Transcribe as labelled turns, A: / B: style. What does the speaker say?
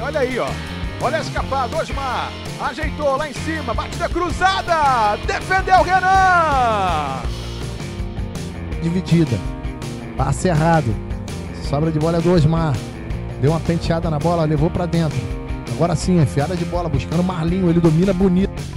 A: Olha aí, ó. Olha a escapada, Osmar. Ajeitou lá em cima, batida cruzada. Defendeu o Renan.
B: Dividida. Passe errado. Sobra de bola é do Osmar. Deu uma penteada na bola, levou para dentro. Agora sim, enfiada de bola, buscando o Marlinho. Ele domina bonito.